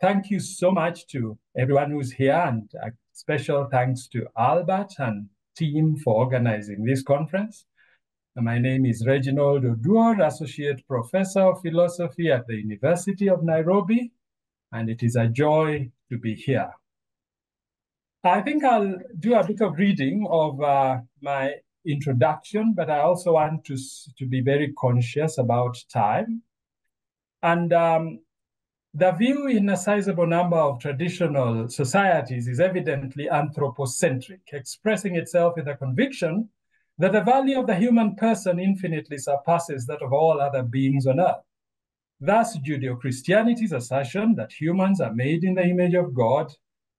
thank you so much to everyone who's here, and a special thanks to Albert and team for organizing this conference. My name is Reginald Oduor, Associate Professor of Philosophy at the University of Nairobi, and it is a joy to be here. I think I'll do a bit of reading of uh, my introduction, but I also want to, to be very conscious about time. And um, the view in a sizable number of traditional societies is evidently anthropocentric, expressing itself in the conviction that the value of the human person infinitely surpasses that of all other beings on earth. Thus, Judeo Christianity's assertion that humans are made in the image of God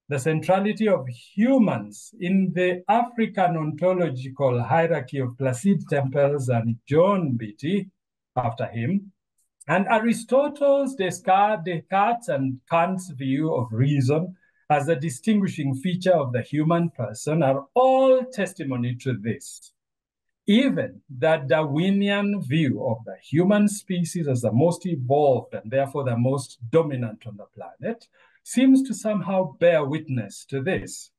the centrality of humans in the African ontological hierarchy of Placide Tempels and John Mbiti, after him, and Aristotle's, Descartes, Descartes and Kant's view of reason as a distinguishing feature of the human person are all testimony to this. Even the Darwinian view of the human species as the most evolved and therefore the most dominant on the planet seems to somehow bear witness to this.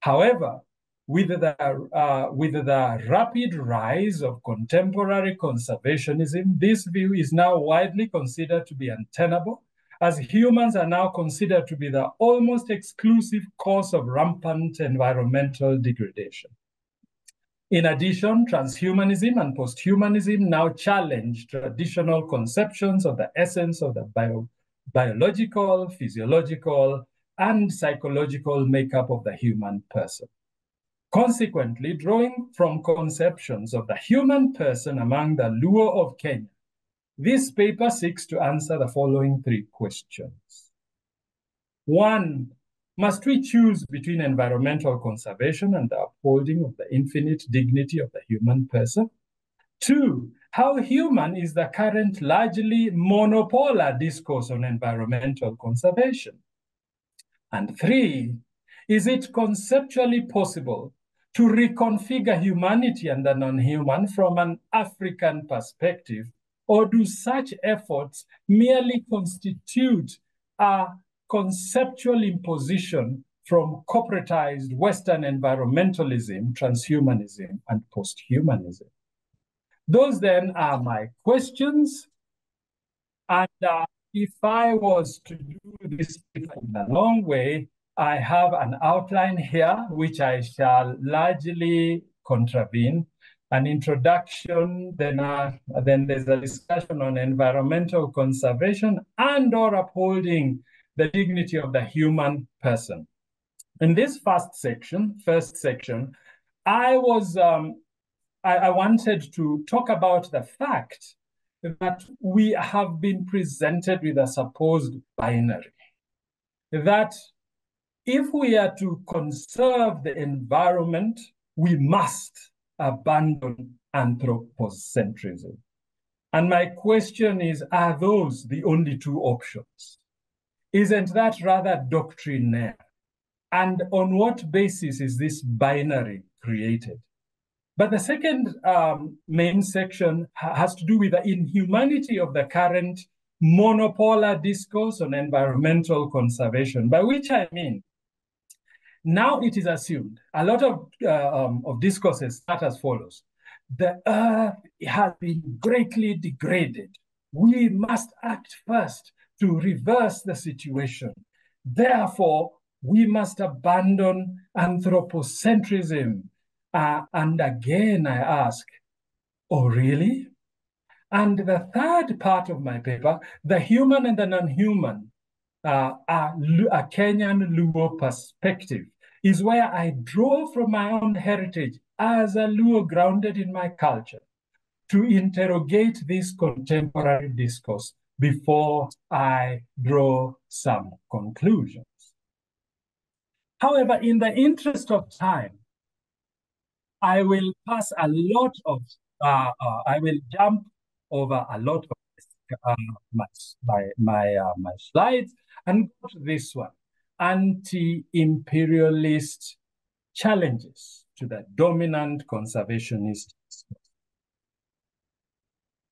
However, with the, uh, with the rapid rise of contemporary conservationism, this view is now widely considered to be untenable, as humans are now considered to be the almost exclusive cause of rampant environmental degradation. In addition, transhumanism and posthumanism now challenge traditional conceptions of the essence of the bio biological, physiological, and psychological makeup of the human person. Consequently, drawing from conceptions of the human person among the Luo of Kenya, this paper seeks to answer the following three questions. One, must we choose between environmental conservation and the upholding of the infinite dignity of the human person? Two, how human is the current largely monopolar discourse on environmental conservation? And three, is it conceptually possible to reconfigure humanity and the non-human from an African perspective, or do such efforts merely constitute a conceptual imposition from corporatized Western environmentalism, transhumanism, and posthumanism? Those then are my questions. And uh, if I was to do this in a long way, I have an outline here, which I shall largely contravene. An introduction, then, uh, then there's a discussion on environmental conservation and or upholding the dignity of the human person. In this first section, first section, I was um, I, I wanted to talk about the fact that we have been presented with a supposed binary. That if we are to conserve the environment, we must abandon anthropocentrism. And my question is are those the only two options? Isn't that rather doctrinaire? And on what basis is this binary created? But the second um, main section ha has to do with the inhumanity of the current monopolar discourse on environmental conservation, by which I mean, now it is assumed, a lot of, uh, um, of discourses start as follows. The earth has been greatly degraded. We must act first to reverse the situation. Therefore, we must abandon anthropocentrism uh, and again, I ask, oh, really? And the third part of my paper, the human and the non-human, uh, a, a Kenyan Luo perspective, is where I draw from my own heritage as a Luo grounded in my culture to interrogate this contemporary discourse before I draw some conclusions. However, in the interest of time, I will pass a lot of, uh, uh, I will jump over a lot of uh, my, my, my, uh, my slides and go to this one, anti-imperialist challenges to the dominant conservationist discourse.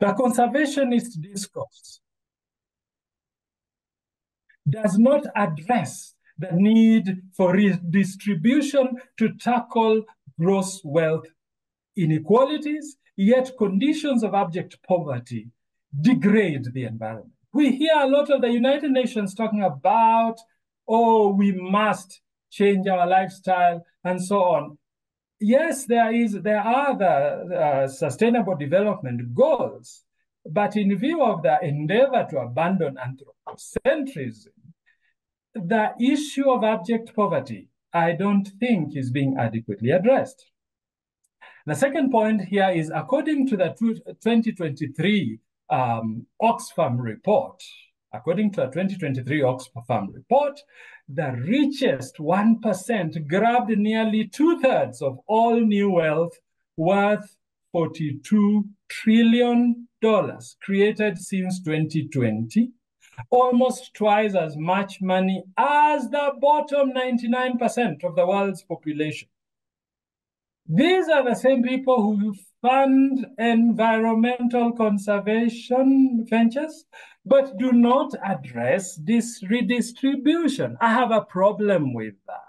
The conservationist discourse does not address the need for redistribution to tackle gross wealth inequalities, yet conditions of abject poverty degrade the environment. We hear a lot of the United Nations talking about, oh, we must change our lifestyle and so on. Yes, there is there are the uh, sustainable development goals, but in view of the endeavor to abandon anthropocentrism, the issue of abject poverty, I don't think is being adequately addressed. The second point here is according to the 2023 um, Oxfam report, according to a 2023 Oxfam report, the richest 1% grabbed nearly two thirds of all new wealth worth $42 trillion created since 2020, almost twice as much money as the bottom 99% of the world's population. These are the same people who fund environmental conservation ventures, but do not address this redistribution. I have a problem with that.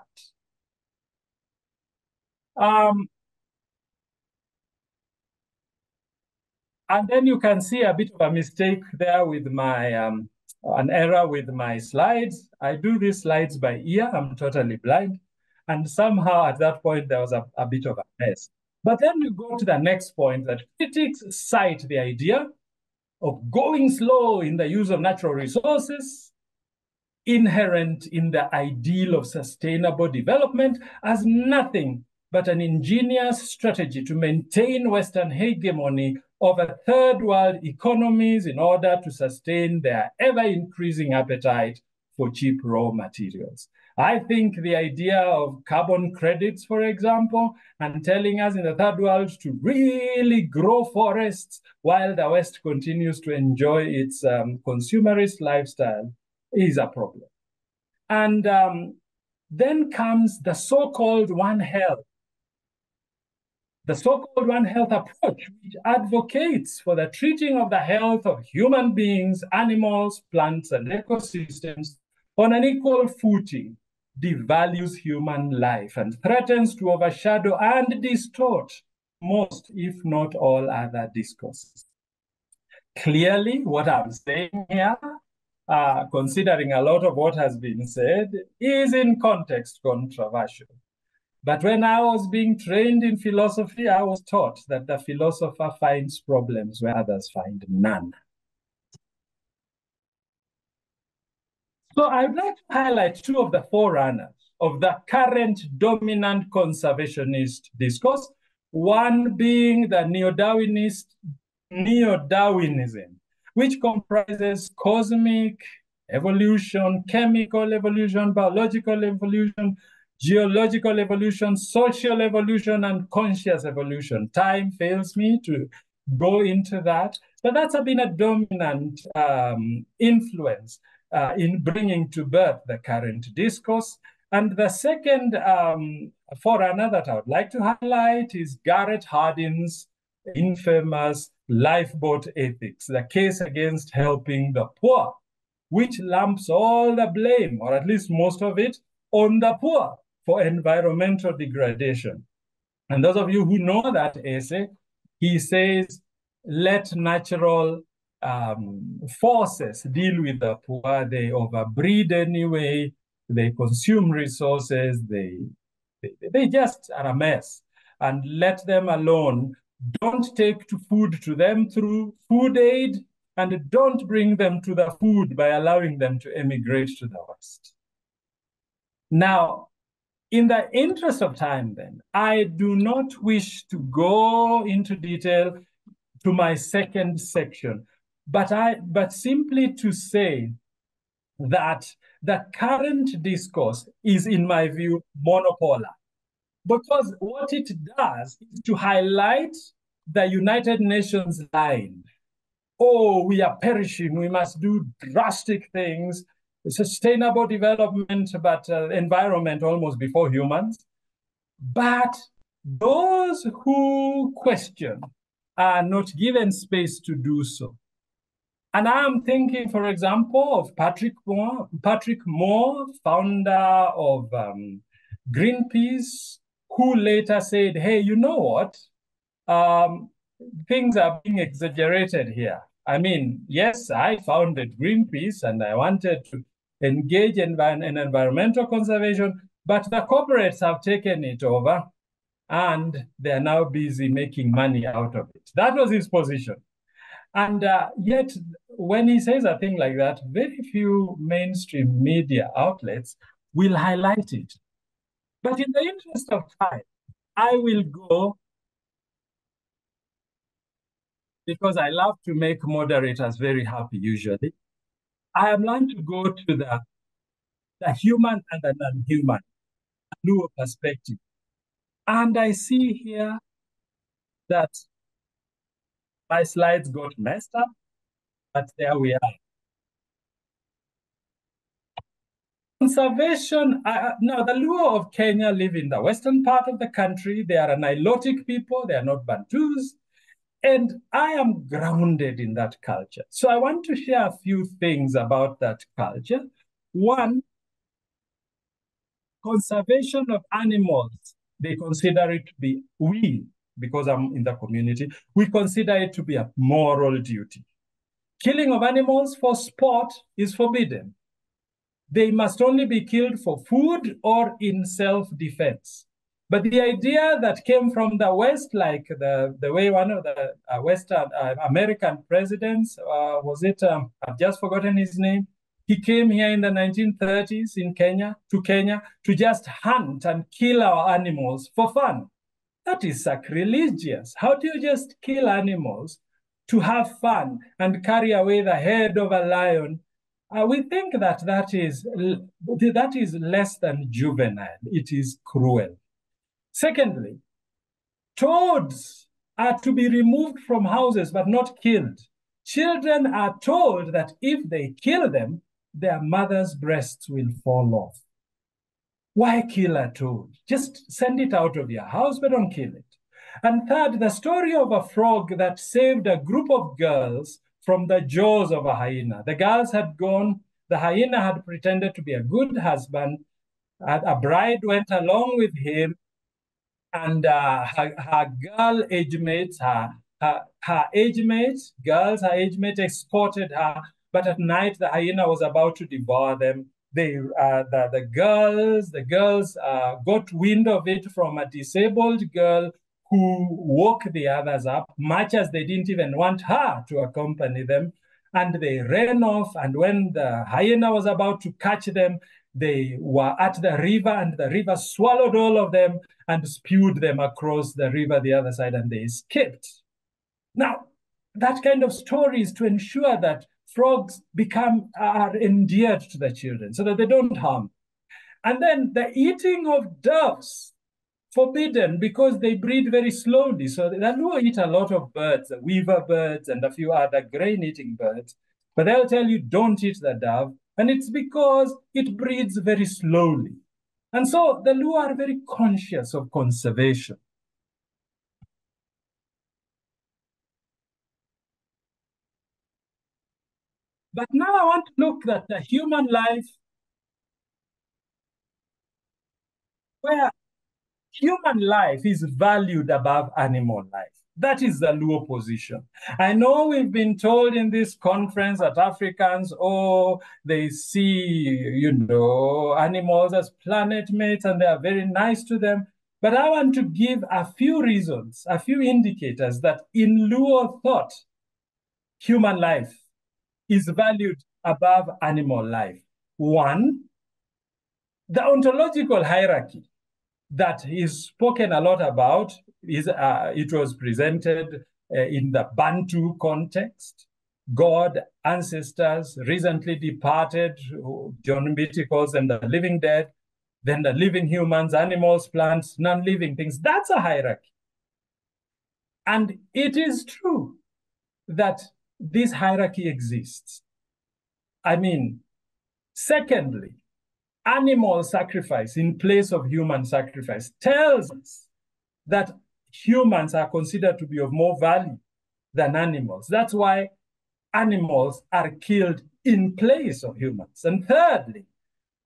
Um, and then you can see a bit of a mistake there with my, um, an error with my slides. I do these slides by ear, I'm totally blind. And somehow at that point, there was a, a bit of a mess. But then we go to the next point that critics cite the idea of going slow in the use of natural resources, inherent in the ideal of sustainable development, as nothing but an ingenious strategy to maintain Western hegemony over third world economies in order to sustain their ever increasing appetite for cheap raw materials. I think the idea of carbon credits, for example, and telling us in the third world to really grow forests while the West continues to enjoy its um, consumerist lifestyle is a problem. And um, then comes the so called One Health. The so called One Health approach, which advocates for the treating of the health of human beings, animals, plants, and ecosystems on an equal footing devalues human life and threatens to overshadow and distort most, if not all, other discourses. Clearly, what I'm saying here, uh, considering a lot of what has been said, is in context controversial. But when I was being trained in philosophy, I was taught that the philosopher finds problems where others find none. So I'd like to highlight two of the forerunners of the current dominant conservationist discourse, one being the neo-Darwinist neo-Darwinism, which comprises cosmic evolution, chemical evolution, biological evolution, geological evolution, social evolution, and conscious evolution. Time fails me to go into that, but that's been a dominant um, influence uh, in bringing to birth the current discourse. And the second um, forerunner that I would like to highlight is Garrett Hardin's infamous lifeboat ethics, the case against helping the poor, which lumps all the blame, or at least most of it, on the poor for environmental degradation. And those of you who know that essay, he says, let natural um, forces deal with the poor. They overbreed anyway. They consume resources. They, they, they just are a mess. And let them alone. Don't take to food to them through food aid, and don't bring them to the food by allowing them to emigrate to the West. Now, in the interest of time, then, I do not wish to go into detail to my second section but I but simply to say that the current discourse is, in my view, monopolar. Because what it does is to highlight the United Nations line. Oh, we are perishing. We must do drastic things. Sustainable development, but uh, environment almost before humans. But those who question are not given space to do so. And I'm thinking, for example, of Patrick Moore, Patrick Moore, founder of um, Greenpeace, who later said, hey, you know what? Um, things are being exaggerated here. I mean, yes, I founded Greenpeace and I wanted to engage in, in environmental conservation, but the corporates have taken it over and they're now busy making money out of it. That was his position. And uh, yet, when he says a thing like that, very few mainstream media outlets will highlight it. But in the interest of time, I will go because I love to make moderators very happy usually. I am going to go to the, the human and the non-human, new perspective. And I see here that my slides got messed up, but there we are. Conservation, uh, now the Luo of Kenya live in the western part of the country. They are a Nilotic people, they are not Bantus. And I am grounded in that culture. So I want to share a few things about that culture. One, conservation of animals. They consider it to be, we, because I'm in the community, we consider it to be a moral duty. Killing of animals for sport is forbidden. They must only be killed for food or in self-defense. But the idea that came from the West, like the, the way one of the uh, Western uh, American presidents, uh, was it, um, I've just forgotten his name, he came here in the 1930s in Kenya, to Kenya, to just hunt and kill our animals for fun. That is sacrilegious. How do you just kill animals to have fun and carry away the head of a lion? Uh, we think that that is, that is less than juvenile. It is cruel. Secondly, toads are to be removed from houses but not killed. Children are told that if they kill them, their mother's breasts will fall off. Why kill a toad? Just send it out of your house, but don't kill it. And third, the story of a frog that saved a group of girls from the jaws of a hyena. The girls had gone, the hyena had pretended to be a good husband. A bride went along with him and uh, her, her girl age mates, her, her, her age mates, girls, her age mates escorted her, but at night the hyena was about to devour them. They, uh, the, the girls, the girls uh, got wind of it from a disabled girl who woke the others up, much as they didn't even want her to accompany them. And they ran off. And when the hyena was about to catch them, they were at the river and the river swallowed all of them and spewed them across the river the other side and they escaped. Now, that kind of story is to ensure that frogs become are endeared to the children so that they don't harm. And then the eating of doves, forbidden because they breed very slowly. So the Luo eat a lot of birds, weaver birds and a few other grain-eating birds. But they'll tell you don't eat the dove and it's because it breeds very slowly. And so the Luo are very conscious of conservation. But now I want to look at the human life where human life is valued above animal life. That is the Luo position. I know we've been told in this conference that Africans, oh, they see, you know, animals as planet mates and they are very nice to them. But I want to give a few reasons, a few indicators that in Luo thought, human life is valued above animal life. One, the ontological hierarchy that is spoken a lot about is uh, it was presented uh, in the Bantu context. God, ancestors, recently departed, John Mbiti calls them the living dead, then the living humans, animals, plants, non-living things. That's a hierarchy. And it is true that this hierarchy exists. I mean, secondly, animal sacrifice in place of human sacrifice tells us that humans are considered to be of more value than animals. That's why animals are killed in place of humans. And thirdly,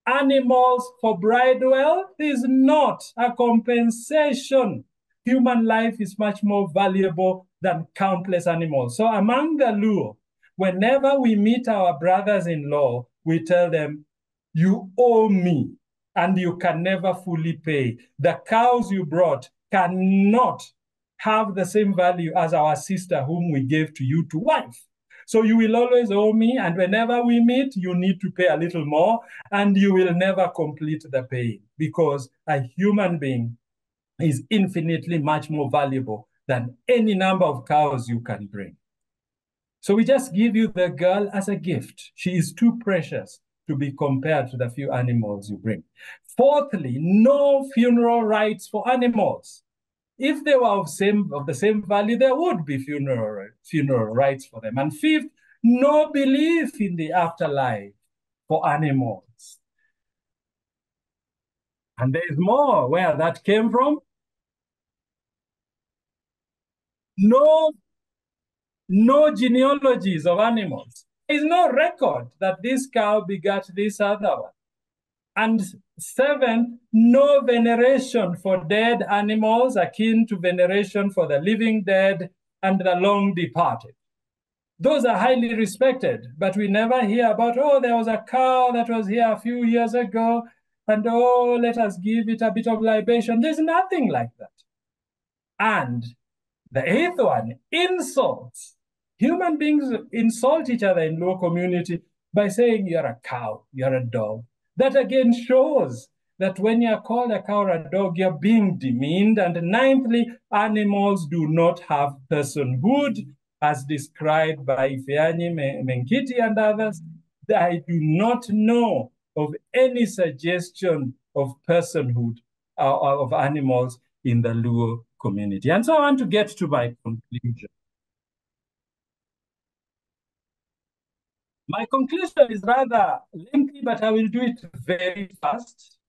animals for bridewealth is not a compensation. Human life is much more valuable than countless animals. So among the Luo, whenever we meet our brothers-in-law, we tell them, you owe me and you can never fully pay. The cows you brought cannot have the same value as our sister whom we gave to you to wife. So you will always owe me, and whenever we meet, you need to pay a little more, and you will never complete the pay because a human being is infinitely much more valuable than any number of cows you can bring. So we just give you the girl as a gift. She is too precious to be compared to the few animals you bring. Fourthly, no funeral rites for animals. If they were of, same, of the same value, there would be funeral, funeral rites for them. And fifth, no belief in the afterlife for animals. And there is more where that came from. No, no genealogies of animals. Is no record that this cow begat this other one. And seven, no veneration for dead animals akin to veneration for the living dead and the long departed. Those are highly respected, but we never hear about, oh, there was a cow that was here a few years ago, and oh, let us give it a bit of libation. There's nothing like that. And the eighth one, insults. Human beings insult each other in Luo community by saying you're a cow, you're a dog, that again shows that when you're called a cow or a dog, you're being demeaned. And ninthly, animals do not have personhood, as described by Ifeanyi Menkiti and others. I do not know of any suggestion of personhood uh, of animals in the Luo community. And so I want to get to my conclusion. My conclusion is rather lengthy, but I will do it very fast,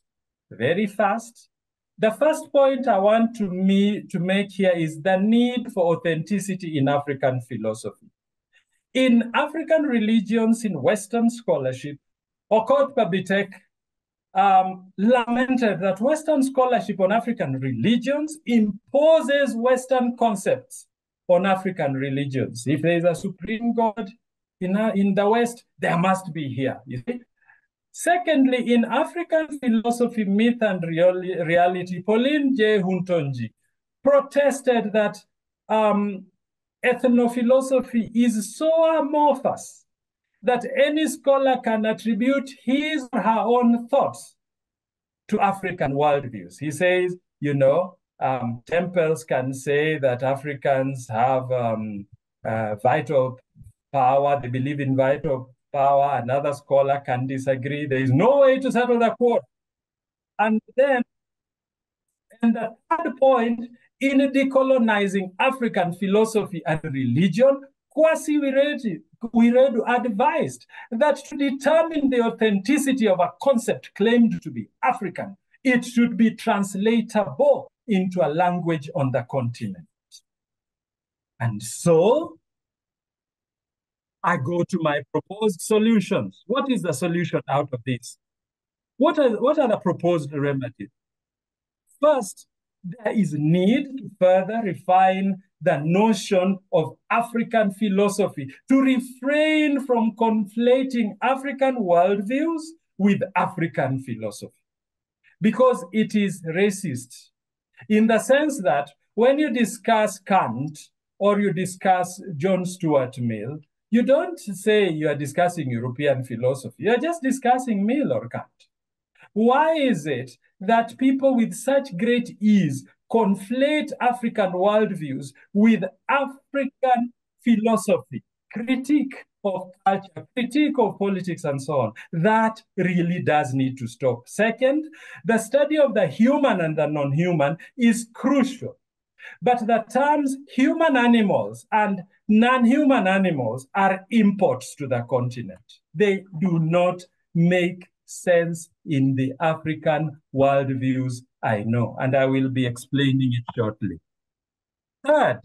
very fast. The first point I want to, me, to make here is the need for authenticity in African philosophy. In African religions, in Western scholarship, Okot p'Bitek um, lamented that Western scholarship on African religions imposes Western concepts on African religions. If there is a supreme God, in, uh, in the West, there must be here. You see? Secondly, in African philosophy, myth, and reality, Paulin J. Hountondji protested that um, ethnophilosophy is so amorphous that any scholar can attribute his or her own thoughts to African worldviews. He says, you know, um, Tempels can say that Africans have um, uh, vital power, they believe in vital power. Another scholar can disagree. There is no way to settle the quarrel. And then, and the third point, in decolonizing African philosophy and religion, Kwasi Wiredu advised that to determine the authenticity of a concept claimed to be African, it should be translatable into a language on the continent. And so I go to my proposed solutions. What is the solution out of this? What are, what are the proposed remedies? First, there is a need to further refine the notion of African philosophy, to refrain from conflating African worldviews with African philosophy, because it is racist in the sense that when you discuss Kant or you discuss John Stuart Mill, you don't say you are discussing European philosophy. You're just discussing Mill or Kant. Why is it that people with such great ease conflate African worldviews with African philosophy, critique of culture, critique of politics, and so on. That really does need to stop. Second, the study of the human and the non human is crucial. But the terms human animals and non-human animals are imports to the continent. They do not make sense in the African worldviews I know, and I will be explaining it shortly. Third,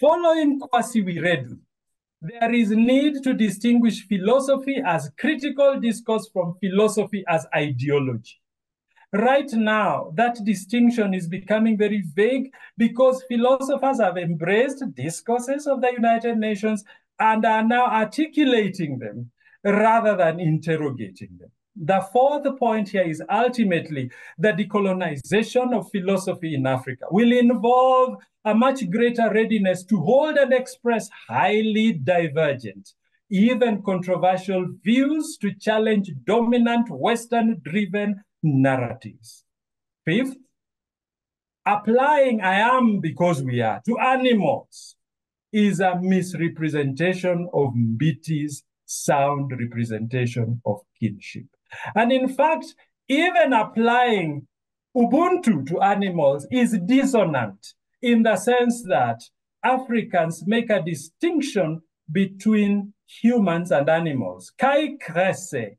Following Kwasi Wiredu, there is need to distinguish philosophy as critical discourse from philosophy as ideology. Right now, that distinction is becoming very vague because philosophers have embraced discourses of the United Nations and are now articulating them rather than interrogating them. The fourth point here is ultimately the decolonization of philosophy in Africa will involve a much greater readiness to hold and express highly divergent, even controversial views to challenge dominant Western driven narratives. Fifth, applying I am because we are to animals is a misrepresentation of Mbiti's sound representation of kinship. And in fact, even applying Ubuntu to animals is dissonant in the sense that Africans make a distinction between humans and animals. Kai Kresse,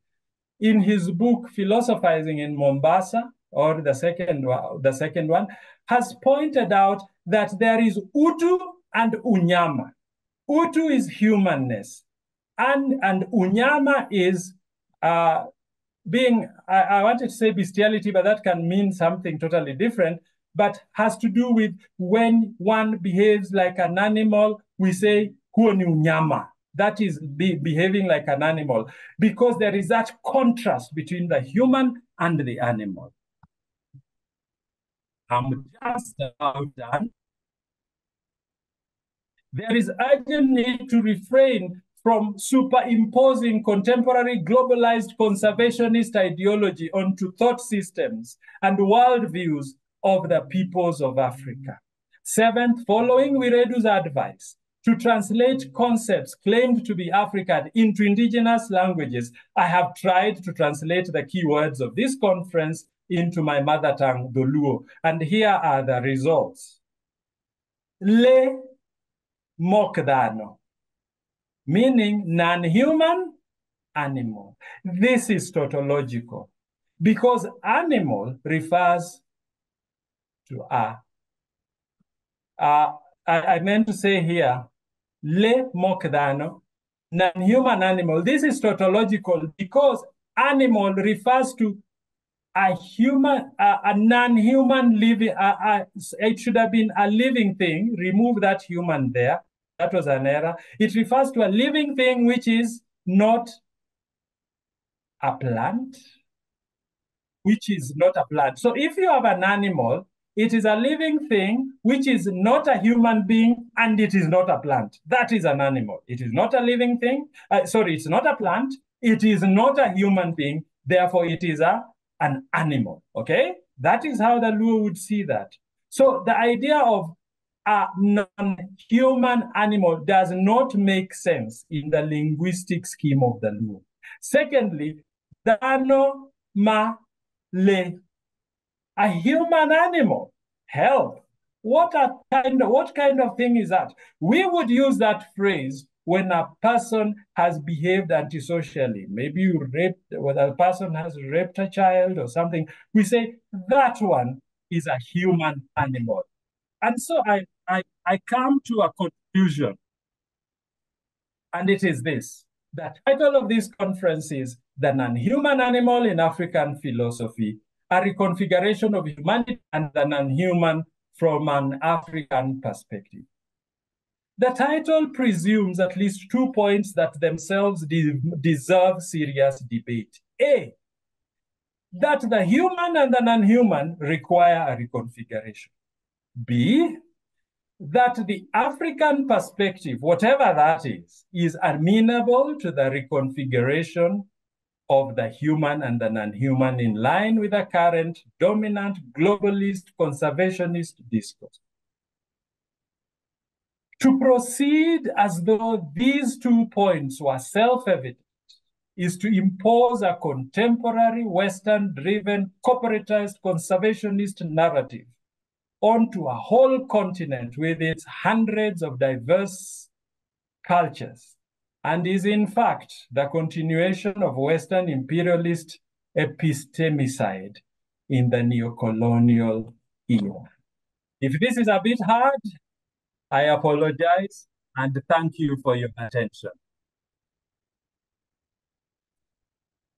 in his book Philosophizing in Mombasa, or the second the second one, has pointed out that there is Utu and Unyama. Utu is humanness, and, and Unyama is uh, being, I, I wanted to say bestiality, but that can mean something totally different, but has to do with when one behaves like an animal, we say, huo ni unyama. That is be, behaving like an animal, because there is that contrast between the human and the animal. I'm just about done. There is urgent need to refrain from superimposing contemporary globalized conservationist ideology onto thought systems and worldviews of the peoples of Africa. Seventh, following Wiredu's advice to translate concepts claimed to be African into indigenous languages, I have tried to translate the key words of this conference into my mother tongue, the Luo. And here are the results. Le Mokdano meaning non-human animal. This is tautological because animal refers to a. I, I meant to say here, le mokdano, non-human animal. This is tautological because animal refers to a human, a, a non-human living, a, a, it should have been a living thing, remove that human there, that was an error. It refers to a living thing which is not a plant, which is not a plant. So if you have an animal, it is a living thing which is not a human being and it is not a plant. That is an animal. It is not a living thing. Uh, sorry, it's not a plant. It is not a human being. Therefore, it is a an animal. Okay, that is how the Luo would see that. So the idea of a non-human animal does not make sense in the linguistic scheme of the Luo. Secondly, dano ma le, a human animal. Help. What a kind of, what kind of thing is that? We would use that phrase when a person has behaved antisocially. Maybe you raped, whether a person has raped a child or something. We say that one is a human animal. And so I, I, I come to a conclusion, and it is this. The title of this conference is The Non-Human Animal in African Philosophy, a reconfiguration of humanity and the non-human from an African perspective. The title presumes at least two points that themselves de deserve serious debate. A, that the human and the non-human require a reconfiguration. B, that the African perspective, whatever that is, is amenable to the reconfiguration of the human and the non-human in line with the current dominant globalist conservationist discourse. To proceed as though these two points were self-evident is to impose a contemporary Western-driven corporatized conservationist narrative onto a whole continent with its hundreds of diverse cultures and is in fact the continuation of Western imperialist epistemicide in the neocolonial era. If this is a bit hard, I apologize and thank you for your attention.